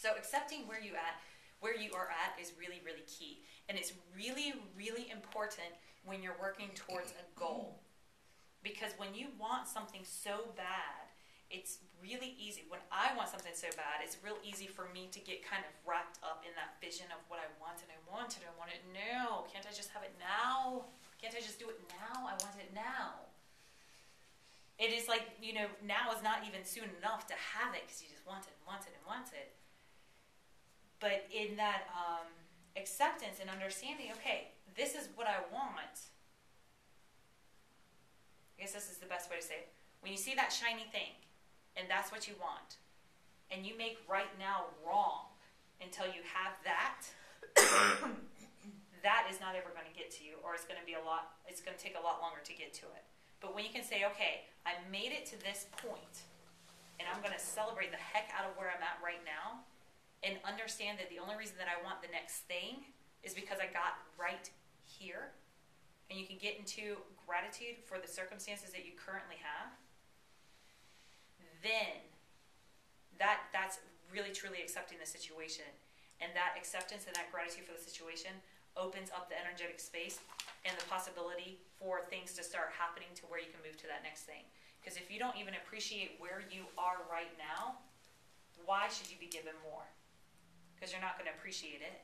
So accepting where you at, where you are at is really, really key. And it's really, really important when you're working towards a goal. Because when you want something so bad, it's really easy. When I want something so bad, it's real easy for me to get kind of wrapped up in that vision of what I want and I want it. I want it now. Can't I just have it now? Can't I just do it now? I want it now. It is like, you know, now is not even soon enough to have it because you just want it and want it and want it. But in that um, acceptance and understanding, okay, this is what I want. I guess this is the best way to say it. When you see that shiny thing, and that's what you want, and you make right now wrong until you have that, that is not ever going to get to you, or it's going to be a lot. It's going to take a lot longer to get to it. But when you can say, okay, I made it to this point, and I'm going to celebrate the heck out of where I'm at right now, and understand that the only reason that I want the next thing is because I got right here, and you can get into gratitude for the circumstances that you currently have, then that that's really truly accepting the situation. And that acceptance and that gratitude for the situation opens up the energetic space and the possibility for things to start happening to where you can move to that next thing. Because if you don't even appreciate where you are right now, why should you be given more? Because you're not going to appreciate it.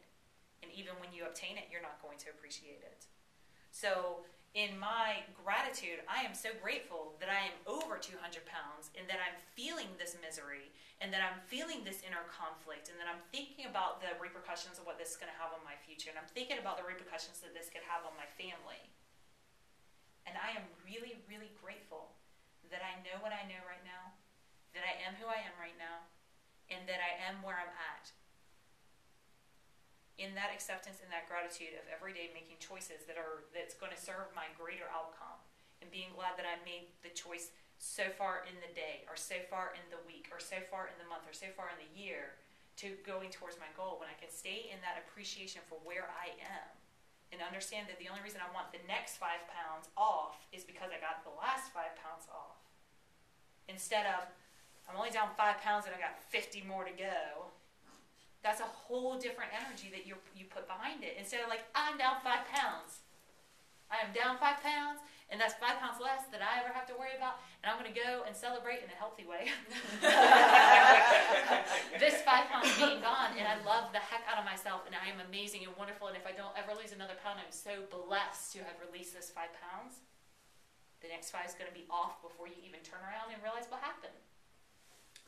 And even when you obtain it, you're not going to appreciate it. So, in my gratitude, I am so grateful that I am over 200 pounds and that I'm feeling this misery and that I'm feeling this inner conflict and that I'm thinking about the repercussions of what this is going to have on my future and I'm thinking about the repercussions that this could have on my family. And I am really, really grateful that I know what I know right now, that I am who I am right now, and that I am where I'm at in that acceptance and that gratitude of every day making choices that are that's going to serve my greater outcome and being glad that I made the choice so far in the day or so far in the week or so far in the month or so far in the year to going towards my goal when I can stay in that appreciation for where I am and understand that the only reason I want the next five pounds off is because I got the last five pounds off. Instead of I'm only down five pounds and I got 50 more to go that's a whole different energy that you you put behind it. Instead of like, I'm down five pounds. I am down five pounds, and that's five pounds less that I ever have to worry about, and I'm going to go and celebrate in a healthy way. this five pounds being gone, and I love the heck out of myself, and I am amazing and wonderful, and if I don't ever lose another pound, I'm so blessed to have released this five pounds. The next five is going to be off before you even turn around and realize what happened.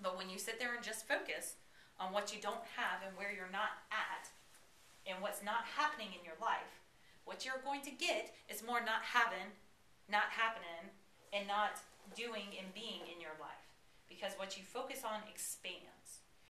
But when you sit there and just focus, on what you don't have and where you're not at and what's not happening in your life, what you're going to get is more not having, not happening, and not doing and being in your life. Because what you focus on expands.